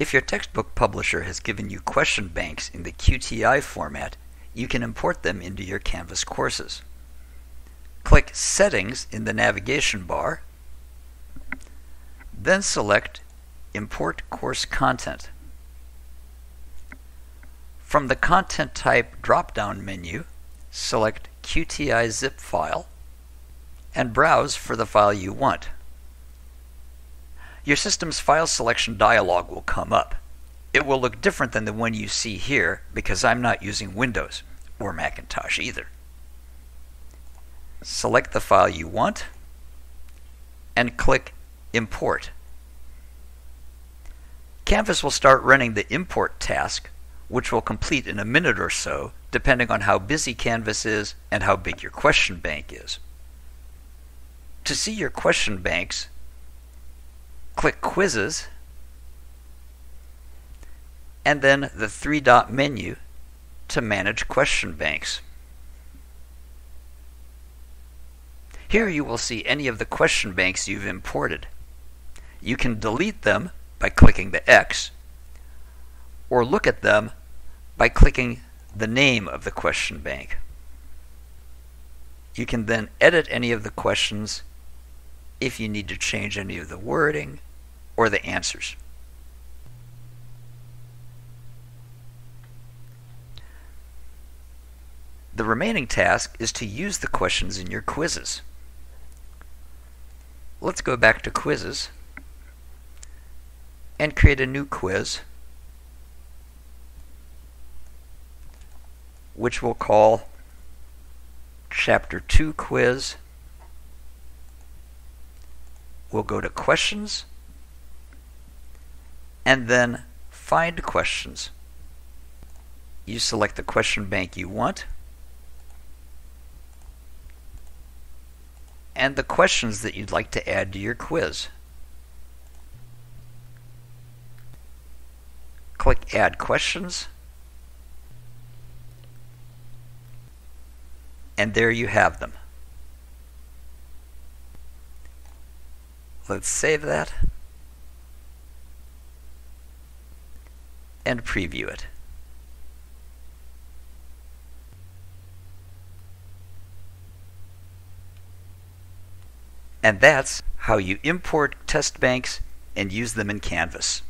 If your textbook publisher has given you question banks in the QTI format, you can import them into your Canvas courses. Click Settings in the navigation bar, then select Import Course Content. From the Content Type drop-down menu, select QTI zip file and browse for the file you want. Your system's file selection dialog will come up. It will look different than the one you see here because I'm not using Windows or Macintosh either. Select the file you want and click Import. Canvas will start running the import task, which will complete in a minute or so, depending on how busy Canvas is and how big your question bank is. To see your question banks, click Quizzes, and then the three dot menu to manage question banks. Here you will see any of the question banks you've imported. You can delete them by clicking the X, or look at them by clicking the name of the question bank. You can then edit any of the questions if you need to change any of the wording or the answers. The remaining task is to use the questions in your quizzes. Let's go back to quizzes and create a new quiz which we'll call chapter 2 quiz. We'll go to questions and then find questions. You select the question bank you want and the questions that you'd like to add to your quiz. Click Add Questions. And there you have them. Let's save that and preview it. And that's how you import test banks and use them in Canvas.